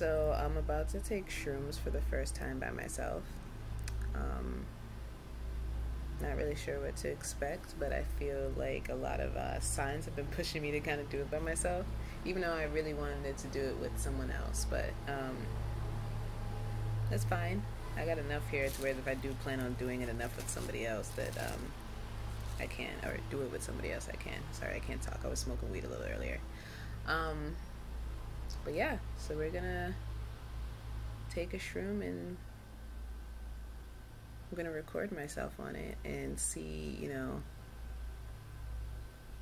So I'm about to take shrooms for the first time by myself. Um, not really sure what to expect, but I feel like a lot of uh, signs have been pushing me to kind of do it by myself, even though I really wanted to do it with someone else. But um, that's fine. I got enough here to where if I do plan on doing it enough with somebody else, that um, I can, or do it with somebody else, I can. Sorry, I can't talk. I was smoking weed a little earlier. Um, but yeah, so we're gonna take a shroom and I'm gonna record myself on it and see, you know,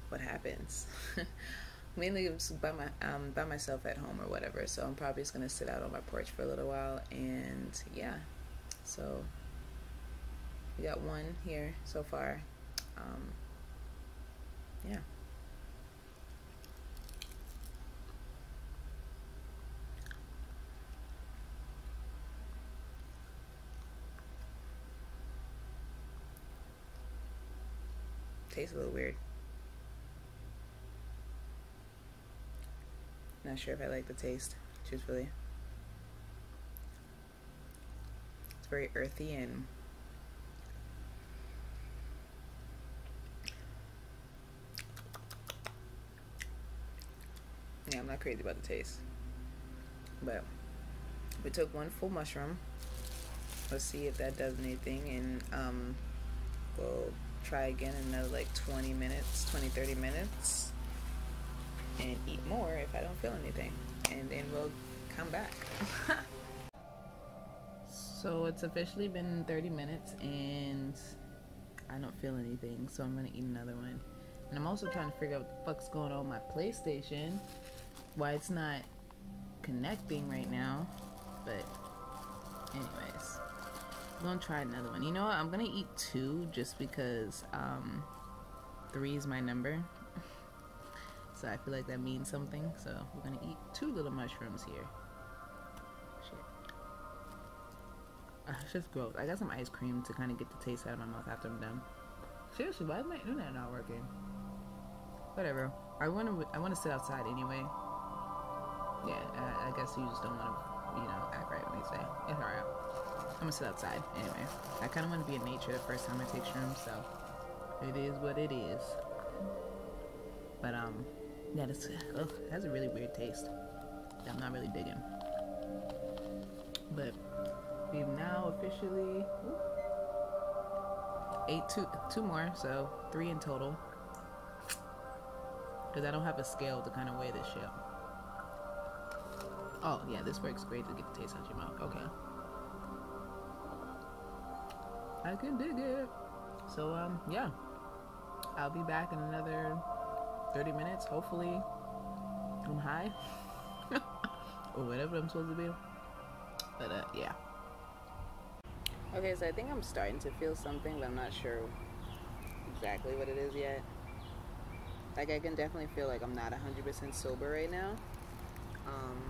what happens. Mainly it's by my um by myself at home or whatever, so I'm probably just gonna sit out on my porch for a little while and yeah. So we got one here so far. Um, yeah. Tastes a little weird. Not sure if I like the taste, truthfully. It's very earthy and yeah, I'm not crazy about the taste. But we took one full mushroom. Let's see if that does anything and um, we'll try again in another like 20 minutes 20 30 minutes and eat more if I don't feel anything and then we'll come back. So it's officially been 30 minutes and I don't feel anything so I'm gonna eat another one. And I'm also trying to figure out what the fuck's going on with my PlayStation why it's not connecting right now but anyways I'm gonna try another one. You know what? I'm gonna eat two just because um, three is my number. so I feel like that means something. So we're gonna eat two little mushrooms here. Shit. Uh, it's just gross. I got some ice cream to kind of get the taste out of my mouth after I'm done. Seriously, why is my internet not working? Whatever. I want to. I want to sit outside anyway. Yeah, I, I guess you just don't want to, you know, act right when you say it's alright. I'm gonna sit outside anyway. I kind of want to be in nature the first time I take shrooms, so it is what it is. But um, yeah, this ugh, has a really weird taste that I'm not really digging. But we've now officially ate two two more, so three in total. Because I don't have a scale to kind of weigh this shit. Oh yeah, this works great to get the taste out your mouth. Okay. I can dig it. So um yeah. I'll be back in another 30 minutes, hopefully. I'm high. or whatever I'm supposed to be. But uh yeah. Okay, so I think I'm starting to feel something, but I'm not sure exactly what it is yet. Like I can definitely feel like I'm not 100% sober right now. Um,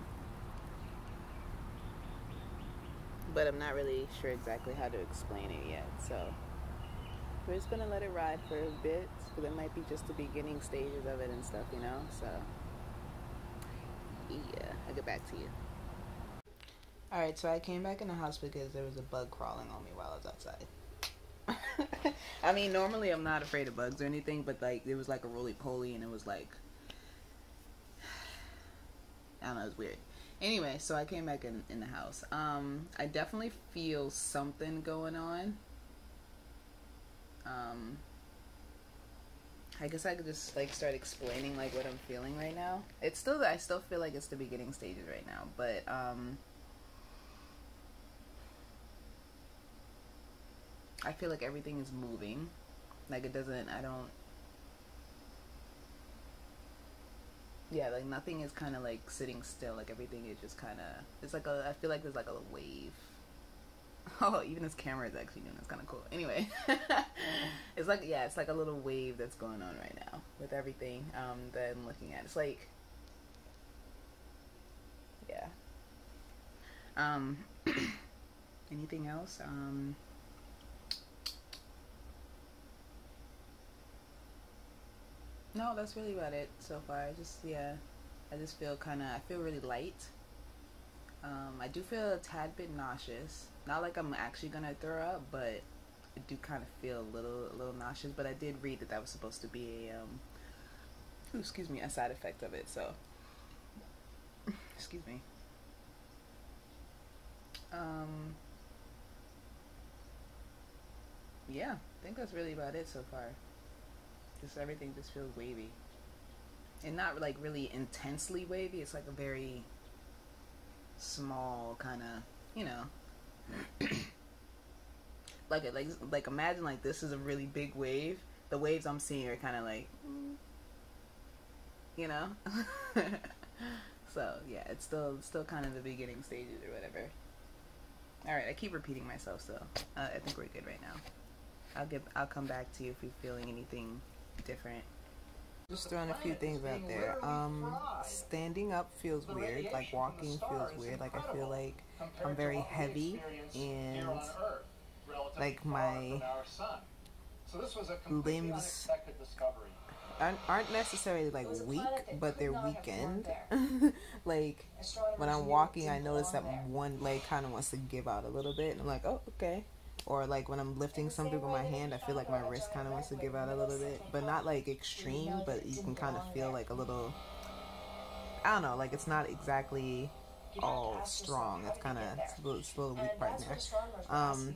but I'm not really sure exactly how to explain it yet. So we're just gonna let it ride for a bit, because it might be just the beginning stages of it and stuff, you know. So yeah, I'll get back to you. All right, so I came back in the house because there was a bug crawling on me while I was outside. I mean, normally I'm not afraid of bugs or anything, but like it was like a roly poly, and it was like I don't know, it was weird. Anyway, so I came back in, in the house. Um, I definitely feel something going on. Um, I guess I could just like start explaining like what I'm feeling right now. It's still I still feel like it's the beginning stages right now, but um, I feel like everything is moving. Like it doesn't. I don't. Yeah, like nothing is kind of like sitting still. Like everything is just kind of. It's like a. I feel like there's like a wave. Oh, even this camera is actually doing. It's kind of cool. Anyway, it's like yeah, it's like a little wave that's going on right now with everything um, that I'm looking at. It's like yeah. Um, anything else? Um. No, that's really about it so far. I just yeah, I just feel kind of I feel really light. Um, I do feel a tad bit nauseous. Not like I'm actually gonna throw up, but I do kind of feel a little, a little nauseous. But I did read that that was supposed to be a, um, excuse me, a side effect of it. So, excuse me. Um, yeah, I think that's really about it so far. Just everything just feels wavy. And not like really intensely wavy. It's like a very small kind of, you know. like like like imagine like this is a really big wave. The waves I'm seeing are kind of like you know. so, yeah, it's still still kind of the beginning stages or whatever. All right, I keep repeating myself, so uh, I think we're good right now. I'll get I'll come back to you if you're feeling anything different. Just throwing a few things out there. Um, standing up feels weird. Like walking feels weird. Like I feel like I'm very heavy and like my limbs aren't necessarily like weak, but they're weakened. like when I'm walking, I notice that one leg kind of wants to give out a little bit, and I'm like, oh, okay. Or like when I'm lifting something with my hand, I feel like my wrist kind of wants to give out a little bit, but not like extreme, but you can kind of feel like a little. I don't know, like it's not exactly all strong. It's kind of it's a little weak right there. Um,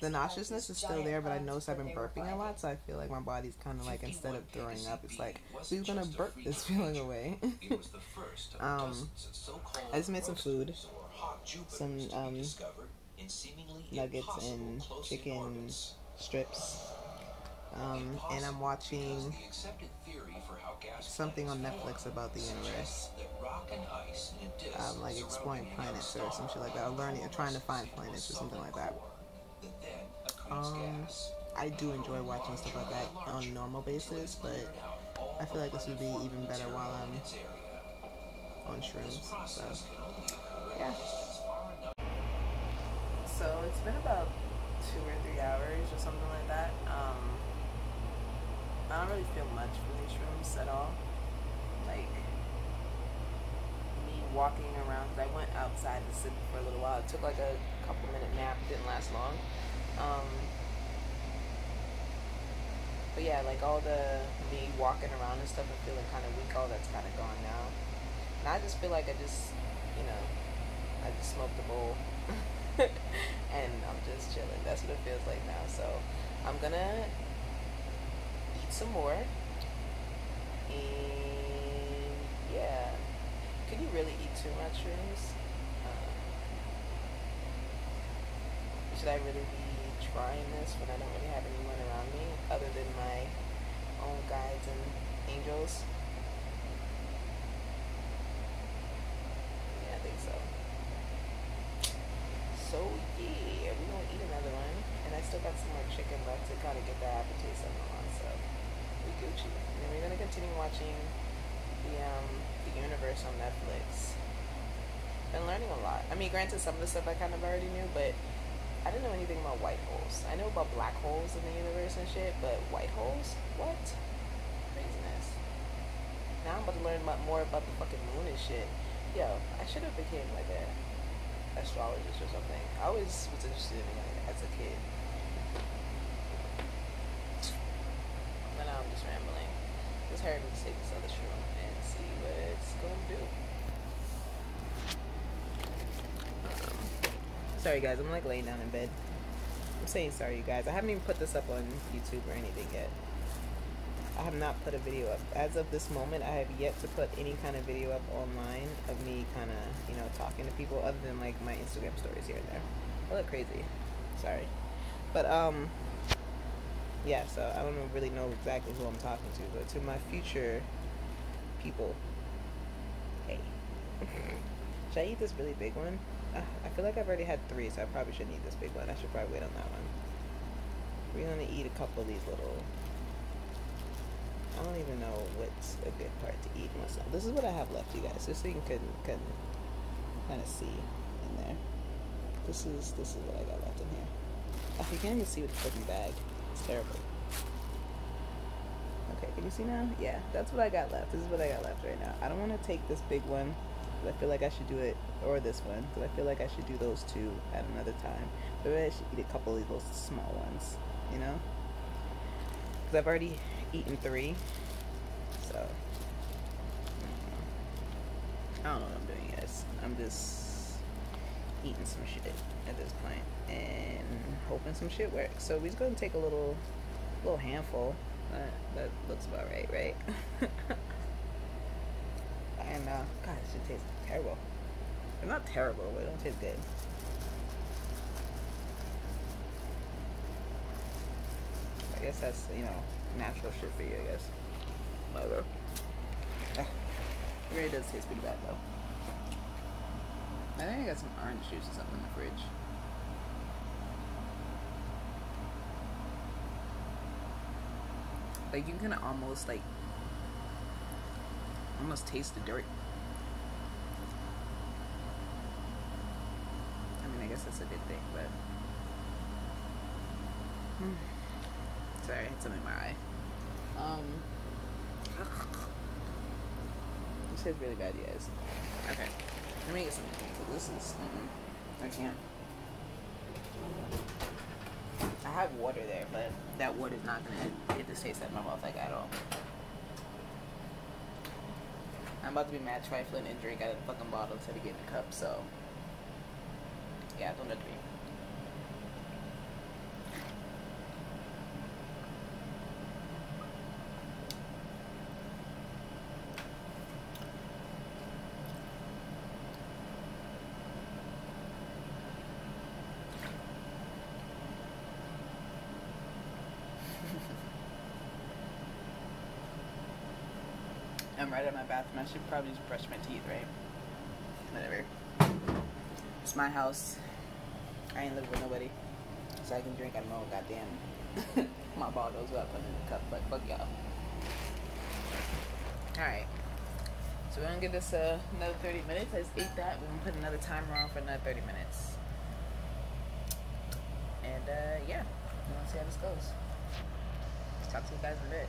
the nauseousness is still there, but I notice I've been burping a lot, so I feel like my body's kind of like instead of throwing up, it's like who's gonna burp this feeling away. um, I just made some food, some um, nuggets and chicken strips. Um, and I'm watching something on Netflix about the universe. Um, like exploring planets or some shit like that, or learning, or trying to find planets or something like that. Um, I do enjoy watching stuff like that on a normal basis, but I feel like this would be even better while I'm on shrooms. So, yeah. So it's been about two or three hours or something like that. Um, I don't really feel much from these shrooms at all. Like me walking around, I went outside to sit for a little while. It took like a couple minute nap. Didn't last long. Um, but yeah, like all the me walking around and stuff and feeling kind of weak, all that's kind of gone now. And I just feel like I just, you know, I just smoked a bowl and I'm just chilling. That's what it feels like now. So I'm gonna eat some more. And yeah, could you really eat too much shrooms? Um, should I really be trying this when I don't really have anyone around me other than my own guides and angels. Yeah, I think so. So yeah, we're gonna eat another one. And I still got some more chicken left to kind of get the appetizer on, so we Gucci. And then we're gonna continue watching the um the universe on Netflix. Been learning a lot. I mean, granted, some of the stuff I kind of already knew, but I didn't know anything about white holes. I know about black holes in the universe and shit, but white holes? What? Craziness. Now I'm about to learn more about the fucking moon and shit. Yo, I should have became like a astrologist or something. I always was interested in it as a kid. But now I'm just rambling. Heard me take this other shroom and see what it's gonna do. sorry guys, I'm like laying down in bed. I'm saying sorry you guys. I haven't even put this up on YouTube or anything yet. I have not put a video up. As of this moment, I have yet to put any kind of video up online of me kind of, you know, talking to people other than like my Instagram stories here and there. I look crazy. Sorry. But, um, yeah, so I don't really know exactly who I'm talking to, but to my future people, hey. Should I eat this really big one? Uh, I feel like I've already had three, so I probably shouldn't eat this big one. I should probably wait on that one. We're gonna eat a couple of these little. I don't even know what's a good part to eat myself. This is what I have left, you guys, just so you can can kind of see in there. This is this is what I got left in here. Oh, you can't even see with the fucking bag. It's terrible. Okay, can you see now? Yeah, that's what I got left. This is what I got left right now. I don't want to take this big one I feel like I should do it, or this one, because I feel like I should do those two at another time. Maybe I should eat a couple of those small ones, you know? Because I've already eaten three, so. I don't know what I'm doing, guys. I'm just eating some shit at this point and hoping some shit works. So we're just gonna take a little, little handful. That, that looks about right, right? and uh, God, this shit tastes terrible. It's not terrible, but it don't taste good. I guess that's you know natural shit for you. I guess. Whatever. It really does taste pretty bad though. I think I got some orange juice or something in the fridge. Like you can almost like almost taste the dirt. I mean, I guess that's a good thing, but. Sorry, I had something in my eye. Um. This is really bad, guys. Okay. Something. This is. Mm-mm. I can't. I have water there, but that water is not gonna get the taste out of my mouth like at all. I'm about to be mad trifling and drink out of the fucking bottle instead of getting a cup, so yeah, don't judge me. I'm right at my bathroom. I should probably just brush my teeth, right? Whatever. It's my house. I ain't living with nobody. So I can drink out of my own goddamn my bottles up in the cup, but fuck y'all. Alright. So we're gonna give this uh, another 30 minutes. Just ate that. We're gonna put another timer on for another 30 minutes. And uh, yeah, we're gonna see how this goes. Let's talk to you guys in a bit.